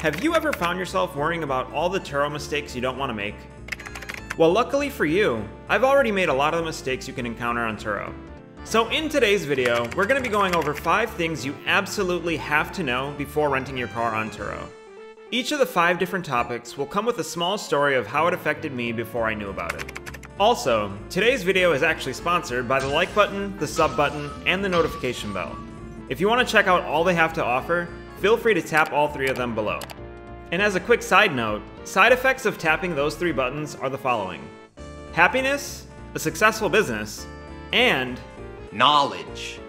Have you ever found yourself worrying about all the Turo mistakes you don't want to make? Well, luckily for you, I've already made a lot of the mistakes you can encounter on Turo. So in today's video, we're going to be going over 5 things you absolutely have to know before renting your car on Turo. Each of the 5 different topics will come with a small story of how it affected me before I knew about it. Also, today's video is actually sponsored by the like button, the sub button, and the notification bell. If you want to check out all they have to offer, feel free to tap all three of them below. And as a quick side note, side effects of tapping those three buttons are the following. Happiness, a successful business, and knowledge.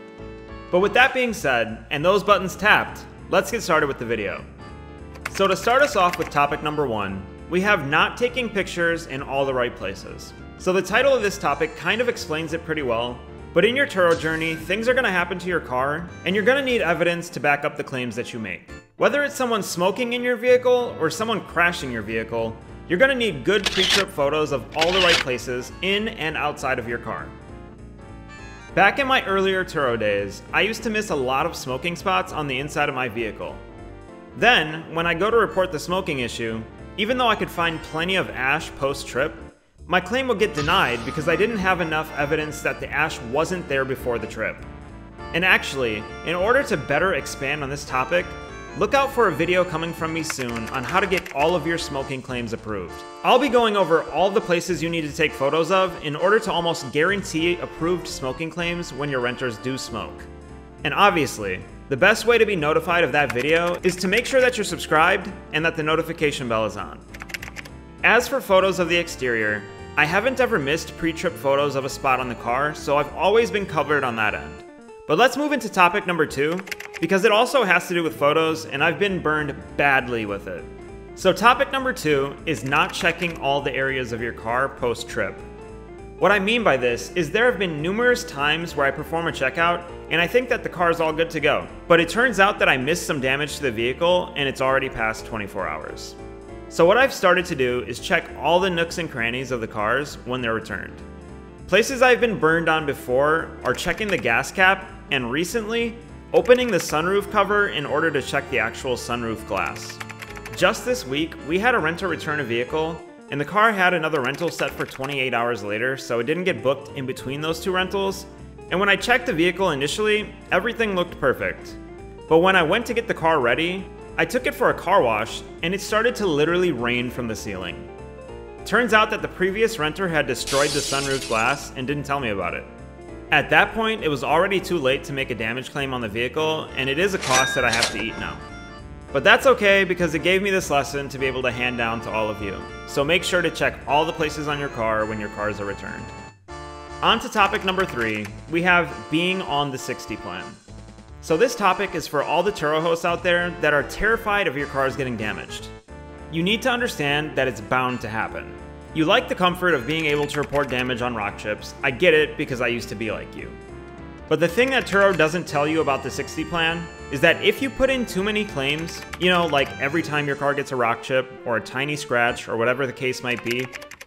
But with that being said, and those buttons tapped, let's get started with the video. So to start us off with topic number one, we have not taking pictures in all the right places. So the title of this topic kind of explains it pretty well, but in your Turo journey, things are going to happen to your car, and you're going to need evidence to back up the claims that you make. Whether it's someone smoking in your vehicle or someone crashing your vehicle, you're going to need good pre-trip photos of all the right places in and outside of your car. Back in my earlier Turo days, I used to miss a lot of smoking spots on the inside of my vehicle. Then, when I go to report the smoking issue, even though I could find plenty of ash post-trip, my claim will get denied because I didn't have enough evidence that the ash wasn't there before the trip. And actually, in order to better expand on this topic, look out for a video coming from me soon on how to get all of your smoking claims approved. I'll be going over all the places you need to take photos of in order to almost guarantee approved smoking claims when your renters do smoke. And obviously, the best way to be notified of that video is to make sure that you're subscribed and that the notification bell is on. As for photos of the exterior, I haven't ever missed pre-trip photos of a spot on the car, so I've always been covered on that end. But let's move into topic number two, because it also has to do with photos, and I've been burned badly with it. So topic number two is not checking all the areas of your car post-trip. What I mean by this is there have been numerous times where I perform a checkout and I think that the car is all good to go. But it turns out that I missed some damage to the vehicle and it's already past 24 hours. So what I've started to do is check all the nooks and crannies of the cars when they're returned. Places I've been burned on before are checking the gas cap and recently, opening the sunroof cover in order to check the actual sunroof glass. Just this week, we had a renter return a vehicle and the car had another rental set for 28 hours later, so it didn't get booked in between those two rentals. And when I checked the vehicle initially, everything looked perfect. But when I went to get the car ready, I took it for a car wash, and it started to literally rain from the ceiling. Turns out that the previous renter had destroyed the sunroof glass and didn't tell me about it. At that point, it was already too late to make a damage claim on the vehicle, and it is a cost that I have to eat now. But that's okay because it gave me this lesson to be able to hand down to all of you. So make sure to check all the places on your car when your cars are returned. On to topic number three, we have being on the 60 plan. So this topic is for all the Turo hosts out there that are terrified of your cars getting damaged. You need to understand that it's bound to happen. You like the comfort of being able to report damage on rock chips, I get it because I used to be like you. But the thing that Turo doesn't tell you about the 60 plan is that if you put in too many claims, you know, like every time your car gets a rock chip or a tiny scratch or whatever the case might be,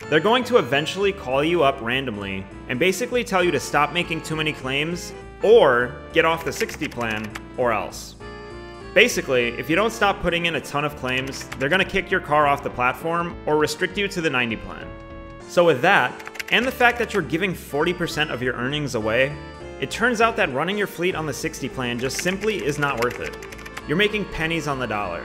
they're going to eventually call you up randomly and basically tell you to stop making too many claims or get off the 60 plan, or else. Basically, if you don't stop putting in a ton of claims, they're going to kick your car off the platform or restrict you to the 90 plan. So with that, and the fact that you're giving 40% of your earnings away, it turns out that running your fleet on the 60 plan just simply is not worth it. You're making pennies on the dollar.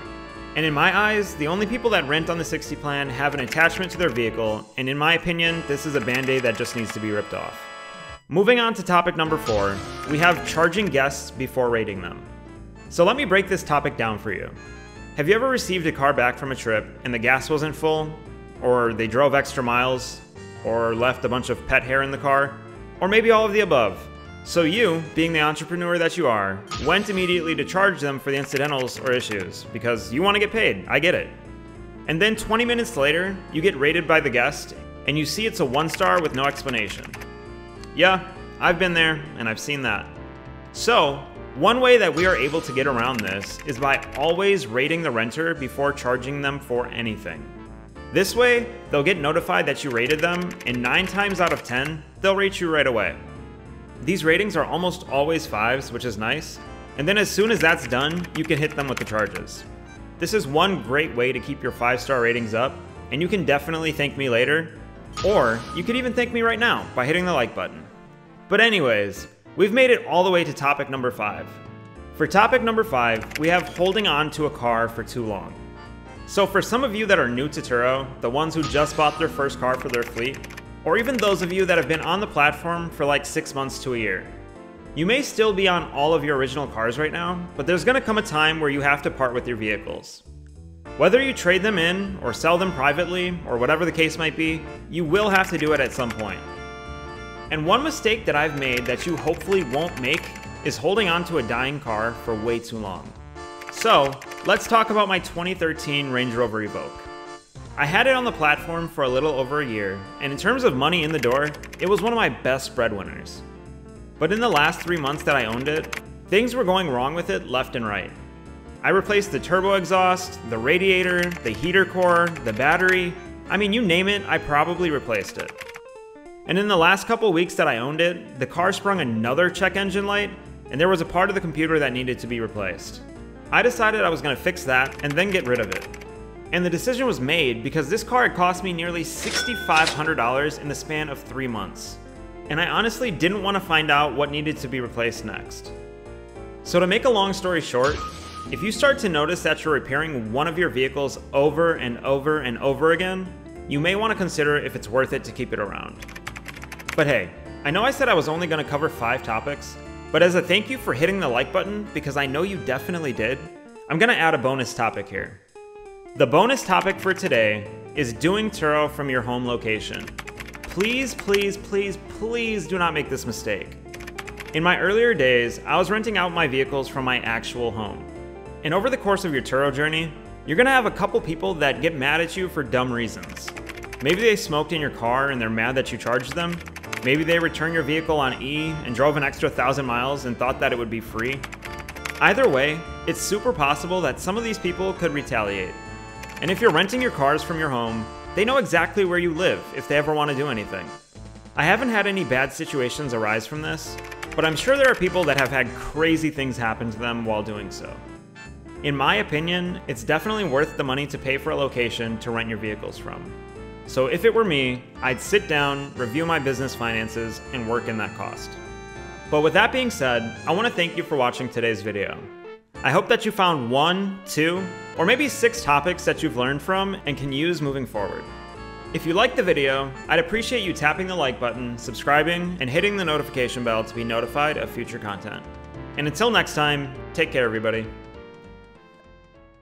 And in my eyes, the only people that rent on the 60 plan have an attachment to their vehicle, and in my opinion, this is a band-aid that just needs to be ripped off. Moving on to topic number four, we have charging guests before rating them. So let me break this topic down for you. Have you ever received a car back from a trip and the gas wasn't full? Or they drove extra miles? Or left a bunch of pet hair in the car? Or maybe all of the above? So you, being the entrepreneur that you are, went immediately to charge them for the incidentals or issues because you want to get paid. I get it. And then 20 minutes later, you get rated by the guest and you see it's a one star with no explanation. Yeah, I've been there and I've seen that. So, one way that we are able to get around this is by always rating the renter before charging them for anything. This way, they'll get notified that you rated them, and 9 times out of 10, they'll rate you right away. These ratings are almost always 5s, which is nice, and then as soon as that's done, you can hit them with the charges. This is one great way to keep your 5-star ratings up, and you can definitely thank me later, or you could even thank me right now by hitting the like button. But anyways, we've made it all the way to topic number 5. For topic number 5, we have holding on to a car for too long. So for some of you that are new to Turo, the ones who just bought their first car for their fleet, or even those of you that have been on the platform for like 6 months to a year, you may still be on all of your original cars right now, but there's gonna come a time where you have to part with your vehicles. Whether you trade them in, or sell them privately, or whatever the case might be, you will have to do it at some point. And one mistake that I've made that you hopefully won't make is holding on to a dying car for way too long. So, let's talk about my 2013 Range Rover Evoque. I had it on the platform for a little over a year, and in terms of money in the door, it was one of my best breadwinners. But in the last three months that I owned it, things were going wrong with it left and right. I replaced the turbo exhaust, the radiator, the heater core, the battery. I mean, you name it, I probably replaced it. And in the last couple weeks that I owned it, the car sprung another check engine light, and there was a part of the computer that needed to be replaced. I decided I was going to fix that and then get rid of it. And the decision was made because this car had cost me nearly $6,500 in the span of three months and I honestly didn't want to find out what needed to be replaced next. So to make a long story short, if you start to notice that you're repairing one of your vehicles over and over and over again, you may want to consider if it's worth it to keep it around. But hey, I know I said I was only going to cover 5 topics, but as a thank you for hitting the like button, because I know you definitely did, I'm going to add a bonus topic here. The bonus topic for today is doing Turo from your home location. Please, please, please, please do not make this mistake. In my earlier days, I was renting out my vehicles from my actual home. And over the course of your Turo journey, you're gonna have a couple people that get mad at you for dumb reasons. Maybe they smoked in your car and they're mad that you charged them. Maybe they returned your vehicle on E and drove an extra thousand miles and thought that it would be free. Either way, it's super possible that some of these people could retaliate. And if you're renting your cars from your home, they know exactly where you live if they ever want to do anything. I haven't had any bad situations arise from this, but I'm sure there are people that have had crazy things happen to them while doing so. In my opinion, it's definitely worth the money to pay for a location to rent your vehicles from. So if it were me, I'd sit down, review my business finances, and work in that cost. But with that being said, I want to thank you for watching today's video. I hope that you found one, two, or maybe six topics that you've learned from and can use moving forward. If you liked the video, I'd appreciate you tapping the like button, subscribing, and hitting the notification bell to be notified of future content. And until next time, take care everybody.